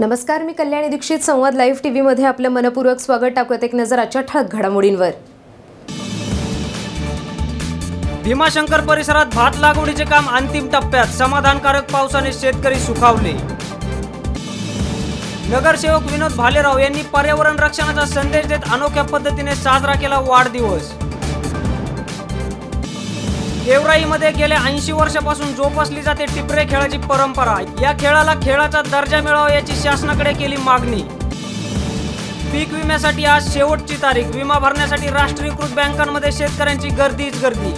नमस्कार मी कल्याणी दीक्षित. संवाद लाईव्ह टीव्हीमध्ये आपलं मनपूर्वक स्वागत. टाकूयात एक नजर आजच्या ठळक घडामोडींवर. भीमाशंकर परिसरात भात लागवडीचे काम अंतिम टप्प्यात. समाधानकारक पावसाने शेतकरी सुखावले. नगरसेवक विनोद भालेराव यांनी पर्यावरण रक्षणाचा संदेश देत अनोख्या पद्धतीने साजरा केला वाढदिवस. गेवराईमध्ये गेल्या ऐंशी वर्षापासून जोपासली जाते टिपरे खेळाची परंपरा. या खेळाला खेळाचा दर्जा मिळावा याची शासनाकडे केली मागणी. पीक विम्यासाठी आज शेवटची तारीख. विमा भरण्यासाठी राष्ट्रीयकृत बँकांमध्ये शेतकऱ्यांची गर्दीच गर्दी.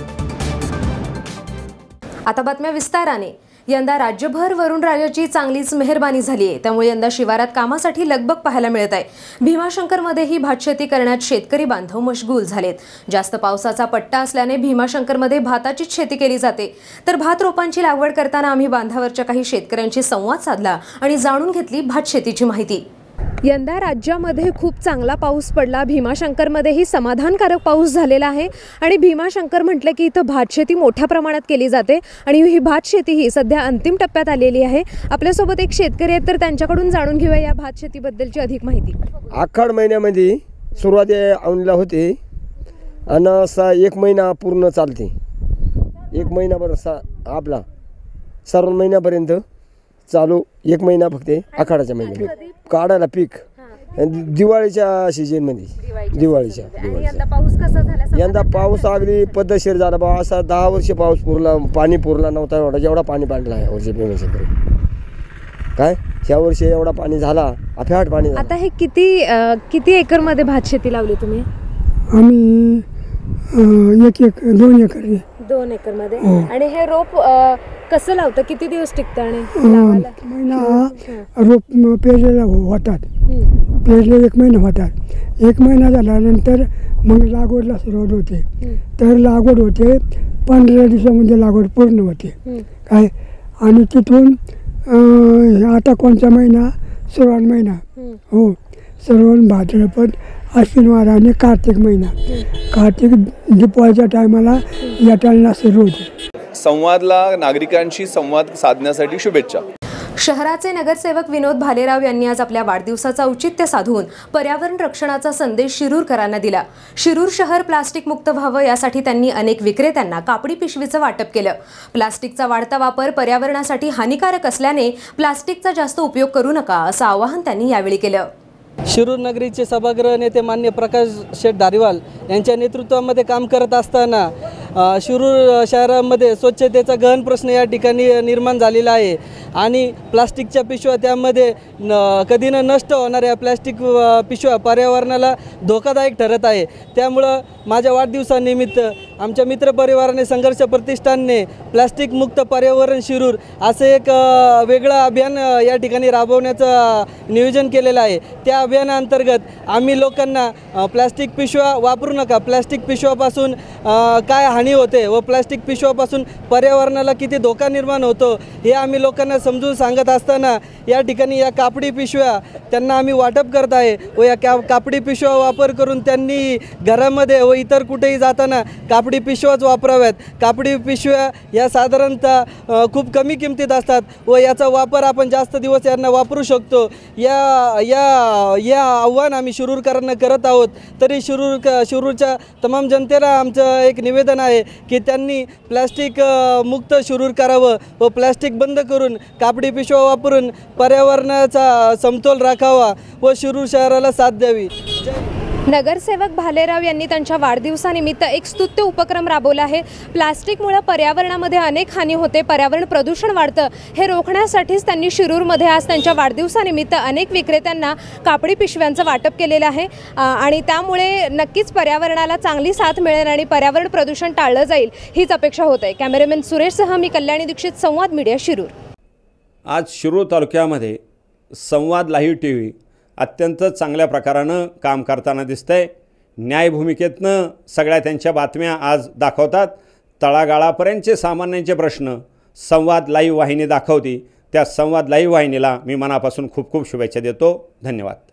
आता बातम्या विस्ताराने. यंदा राज्यभर वरुण राजाची चांगलीच मेहरबानी झाली आहे. त्यामुळे यंदा शिवारात कामासाठी लगबग पाहायला मिळत आहे. भीमाशंकरमध्येही भातशेती करण्यात शेतकरी बांधव मशगूल झालेत. जास्त पावसाचा पट्टा असल्याने भीमाशंकरमध्ये भाताचीच शेती केली जाते. तर भात रोपांची लागवड करताना आम्ही बांधावरच्या काही शेतकऱ्यांशी संवाद साधला आणि जाणून घेतली भात शेतीची माहिती. यंदा राज्यामध्ये खूप चांगला पाऊस पडला. भीमाशंकरमध्येही समाधानकारक पाऊस झालेला आहे. आणि भीमाशंकर म्हटलं की इथं भातशेती मोठ्या प्रमाणात केली जाते. आणि ही भातशेती ही सध्या अंतिम टप्प्यात आलेली आहे. आपल्यासोबत एक शेतकरी आहेत तर त्यांच्याकडून जाणून घेऊया या भातशेतीबद्दलची अधिक माहिती. आखाड महिन्यामध्ये सुरुवाती औंधला होते. आणि सा एक महिना पूर्ण चालते. एक महिनाभर सा आपला. सर्व महिन्यापर्यंत चालू एक महिना फक्त आखाडाच्या महिन्यात. काढायला पीक. आणि दिवाळीच्या सीजनमध्ये दिवाळीच्या दिवाळीच्या. पाऊस कसा झाला? यंदा पाऊस अगदी पद्धतशीर झाला बा. असा दहा वर्ष पाऊस पुरला पाणी पुरला नव्हता एवढा. जेवढा पाणी पाडला या वर्षी भीमशंकर काय? ह्या वर्षी एवढा पाणी झाला. अफाट पाणी झालं. आता हे किती अं, किती एकरमध्ये भातशेती लावली तुम्ही? आम्ही अं, एक एक दोन एकर. दोन एकरमध्ये. आणि हे रोप अं, कसं लावतं? किती दिवस टिकतं आणि लावायला? महिना रोप पेरलेला हो- होतात. हम्म. पेरले एक महिना होतात. एक महिना झाल्यानंतर मग लागवडला सुरुवात होते. तर लागवड होते पंधरा दिवसामध्ये लागवड पूर्ण होते. हम्म. काय? आणि तिथून अं, आता कोणता महिना? श्रावण महिना. हम्म. हो. श्रावण भाद्रपद अश्विन आणि कार्तिक महिना. कार्तिक दीपावलीच्या टायमाला या टायमाला सुरू होते. संवादला नागरिकांशी संवाद साधण्यासाठी शुभेच्छा. शहराचे नगरसेवक विनोद भालेराव यांनी आज आपल्या वाढदिवसाचा औचित्य साधून पर्यावरण रक्षणाचा संदेश शिरूरकरांना दिला. शिरूर शहर प्लास्टिक मुक्त व्हावं यासाठी त्यांनी अनेक विक्रेत्यांना कापडी पिशवीचं वाटप केलं. प्लास्टिकचा वाढता वापर पर्यावरणासाठी हानिकारक असल्याने प्लास्टिकचा जास्त उपयोग करू नका असं आवाहन त्यांनी यावेळी केलं. शिरूर नगरीचे सभागृह नेते मान्य प्रकाश शेठ धारीवाल यांच्या नेतृत्वामध्ये काम करत असताना शिरूर शहरामध्ये स्वच्छतेचा गहन प्रश्न या ठिकाणी निर्माण झालेला आहे. आणि प्लास्टिकच्या पिशव्या त्यामध्ये न कधी न नष्ट होणाऱ्या प्लास्टिक पिशव्या पर्यावरणाला धोकादायक ठरत आहे. त्यामुळं माझ्या वाढदिवसानिमित्त आमच्या मित्रपरिवाराने संघर्ष प्रतिष्ठानने प्लास्टिक मुक्त पर्यावरण शिरूर असं एक वेगळं अभियान या ठिकाणी राबवण्याचं नियोजन केलेलं आहे. त्या अभियानाअंतर्गत आम्ही लोकांना प्लॅस्टिक प्लास्टिक पिशव्या वापरू नका. प्लास्टिक पिशव्यापासून काय हानी होते व प्लास्टिक पिशव्यापासून पर्यावरणाला किती धोका निर्माण होतो हे आम्ही लोकांना समजून सांगत असताना या ठिकाणी या कापडी पिशव्या त्यांना आम्ही वाटप करत आहे व या का कापडी पिशव्या वापर करून त्यांनी घरामध्ये व इतर कुठेही जाताना कापडी पिशव्याच वापराव्यात. कापडी पिशव्या या साधारणतः खूप कमी किमतीत असतात व याचा वापर आपण जास्त दिवस यांना वापरू शकतो. या या या आव्हान आम्ही शिरूरकरांना करत आहोत. तरी शिरूर क शिरूरच्या तमाम जनतेला आमचं एक निवेदन आहे की त्यांनी प्लॅस्टिक मुक्त शिरूर करावं व प्लॅस्टिक बंद करून कापडी पिशव्या वापरून पर्यावरणाचा समतोल राखावा व शिरूर शहराला साथ द्यावी. जय नगरसेवक भालेराव यांनी त्यांच्या वाढदिवसानिमित्त एक स्तुत्य उपक्रम राबवला आहे. प्लास्टिकमुळे पर्यावरणामध्ये अनेक हानी होते. पर्यावरण प्रदूषण वाढतं. हे रोखण्यासाठीच त्यांनी शिरूरमध्ये आज त्यांच्या वाढदिवसानिमित्त अनेक विक्रेत्यांना कापडी पिशव्यांचं वाटप केलेलं आहे. आणि त्यामुळे नक्कीच पर्यावरणाला चांगली साथ मिळेल आणि पर्यावरण प्रदूषण टाळलं जाईल. हीच अपेक्षा होत आहे. कॅमेरामॅन सुरेशसह मी कल्याणी दीक्षित संवाद मीडिया शिरूर. आज शिरूर तालुक्यामध्ये संवाद लाईव्ह टी व्ही अत्यंत चांगल्या प्रकारानं काम करताना दिसतंय. न्यायभूमिकेतनं सगळ्या त्यांच्या बातम्या आज दाखवतात. तळागाळापर्यंतचे सामान्यांचे प्रश्न संवाद लाईव्ह वाहिनी दाखवती. त्या संवाद लाईव्ह वाहिनीला मी मनापासून खूप खूप शुभेच्छा देतो. धन्यवाद.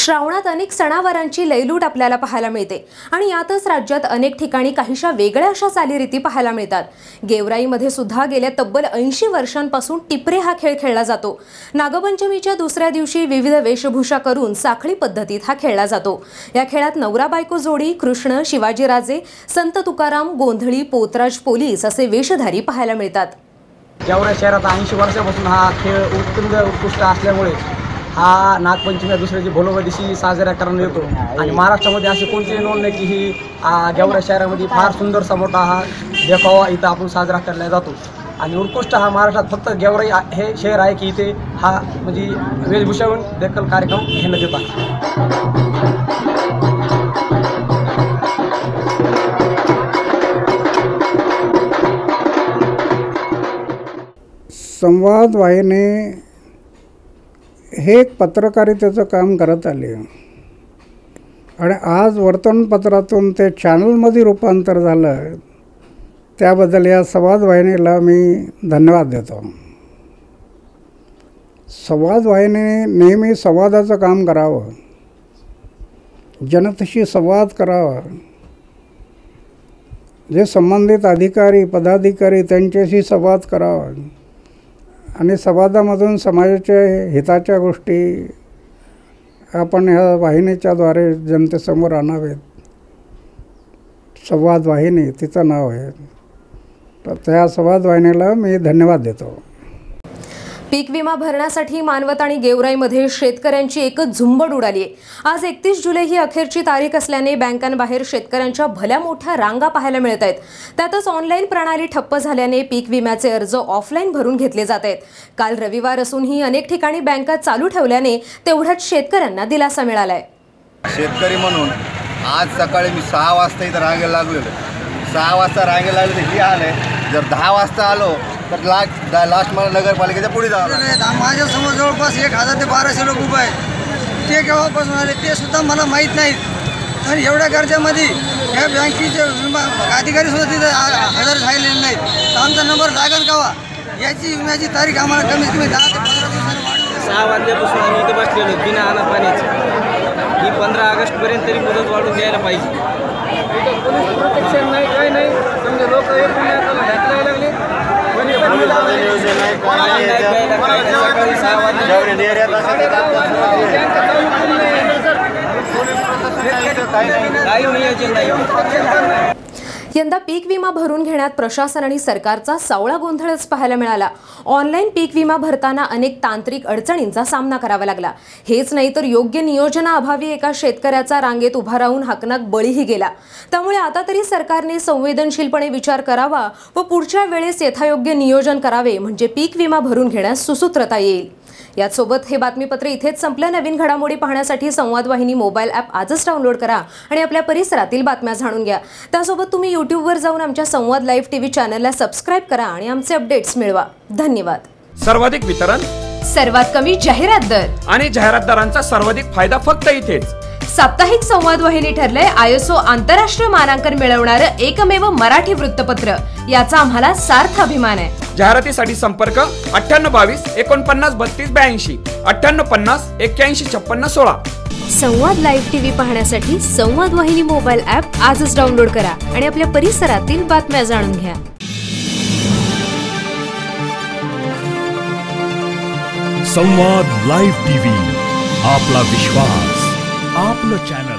श्रावणात अनेक सणावारांची लयलूट आपल्याला पाहायला मिळते. आणि यातच राज्यात अनेक ठिकाणी काहीशा वेगळ्या अशा चालीरीती पाहायला मिळतात. गेवराईमध्ये सुद्धा गेल्या तब्बल ऐंशी वर्षांपासून टिपरे हा खेळ खेळला जातो. नागपंचमीच्या दुसऱ्या दिवशी विविध वेशभूषा करून साखळी पद्धतीत हा खेळला जातो. या खेळात नवरा बायको जोडी कृष्ण शिवाजीराजे संत तुकाराम गोंधळी पोतराज पोलीस असे वेशधारी पाहायला मिळतात. गेवराई शहरात ऐंशी वर्षापासून हा खेळ उत्तुंग उत्कृष्ट असल्यामुळे हा नागपंचमी दुसऱ्याची दुसऱ्या जी भोलोबा दिवशी साजरा करण्यात येतो. आणि महाराष्ट्रामध्ये अशी कोणतीही नोंद नाही की ही गेवरा शहरामध्ये फार सुंदरसा मोठा हा देखावा इथं आपण साजरा केला जातो. आणि उत्कृष्ट हा महाराष्ट्रात फक्त गेवराई हे शहर आहे की इथे हा म्हणजे वेशभूषाहून देखील कार्यक्रम घेण्यात येतात. संवाद वाहिनी हे एक पत्रकारितेचं काम करत आले आणि आज वर्तमानपत्रातून ते चॅनलमध्ये रूपांतर झालं त्याबद्दल या संवाद वाहिनीला मी धन्यवाद देतो. संवाद वाहिनीने नेहमी संवादाचं काम करावं. जनतेशी संवाद करावा. जे संबंधित अधिकारी पदाधिकारी त्यांच्याशी संवाद करावा. आणि संवादामधून समाजाच्या हिताच्या गोष्टी आपण ह्या वाहिनीच्याद्वारे जनतेसमोर आणावेत. संवाद वाहिनी तिचं नाव आहे. तर त्या संवाद वाहिनीला मी धन्यवाद देतो. पीक विमा भरण्यासाठी मानवत आणि गेवराईमध्ये शेतकऱ्यांची एकच झुंबड उडाली आहे. आज एकतीस जुलै ही अखेरची तारीख असल्याने बँकांबाहेर शेतकऱ्यांच्या भल्या मोठ्या रांगा पाहायला मिळत आहेत. त्यातच ऑनलाईन प्रणाली ठप्प झाल्याने पीक विम्याचे अर्ज ऑफलाईन भरून घेतले जात आहेत. काल रविवार असूनही अनेक ठिकाणी बँका चालू ठेवल्याने तेवढ्याच शेतकऱ्यांना दिलासा मिळालाय. शेतकरी म्हणून आज सकाळी मी सहा वाजता इथं रांगेला लागलेलो सहा वाजता रांगेला लागले ही आलं जर दहा वाजता आलो तर लास्ट लास्ट मला नगरपालिकेच्या पुढे जावं लागेल. माझ्यासमोर जवळपास एक हजार ते बाराशे लोक उभे आहेत. ते केव्हापासून आले ते सुद्धा मला माहीत नाहीत. आणि एवढ्या गरजेमध्ये ह्या बँकेचे विमा अधिकारी सुद्धा तिथे हजर झालेले नाहीत. तर आमचा नंबर लागेल कावा? याची विम्याची तारीख आम्हाला कमीत कमी दहा ते पंधरा दिवसांनी वाढवली सहा वाजल्यापासून आम्ही इथे बसलेलो बिना आणा पाण्याची ही पंधरा ऑगस्टपर्यंत तरी मुदत वाढून द्यायला पाहिजे. पोलीस प्रोटेक्शन नाही काही नाही. समजा लोक सहा काही नियोजन नाही यंदा पीक विमा भरून घेण्यात प्रशासन आणि सरकारचा सावळा गोंधळच पाहायला मिळाला. ऑनलाईन पीक विमा भरताना अनेक तांत्रिक अडचणींचा सामना करावा लागला. हेच नाही तर योग्य नियोजनाअभावी एका शेतकऱ्याचा रांगेत उभा राहून हाकनाक बळीही गेला. त्यामुळे आता तरी सरकारने संवेदनशीलपणे विचार करावा व पुढच्या वेळेस यथायोग्य नियोजन करावे म्हणजे पीक विमा भरून घेण्यास सुसूत्रता येईल. यासोबत हे बातमीपत्र इथेच संपलं. नवीन घडामोडी पाहण्यासाठी संवाद वाहिनी मोबाईल ॲप आजच डाउनलोड करा आणि आपल्या परिसरातील बातम्या जाणून घ्या. त्यासोबत तुम्ही यूट्यूबवर जाऊन आमच्या संवाद लाईव्ह टीव्ही चॅनलला सबस्क्राईब करा आणि आमचे अपडेट्स मिळवा. धन्यवाद. सर्वाधिक वितरण सर्वात कमी जाहिरात दर. आणि जाहिरातदारांचा सर्वाधिक फायदा फक्त इथेच. साप्ताहिक संवाद वाहिनी ठरले आयएसओ आंतरराष्ट्रीय मानांकन मिळवणारं एकमेव मराठी वृत्तपत्र. याचा आम्हाला सार्थ अभिमान आहे. जाहिरातीसाठी संपर्क अठ्ठ्याण्णव बावीस एकोणपन्नास बत्तीस ब्याऐंशी अठ्ठ्याण्णव पन्नास एक्क्याऐंशी छप्पन्न सोळा. संवाद लाईव्ह टीव्ही पाहण्यासाठी संवाद वाहिनी मोबाईल ॲप आजच डाउनलोड करा आणि आपल्या परिसरातील बातम्या जाणून घ्या. संवाद लाईव्ह टीव्ही आपला विश्वास आपलं चॅनल.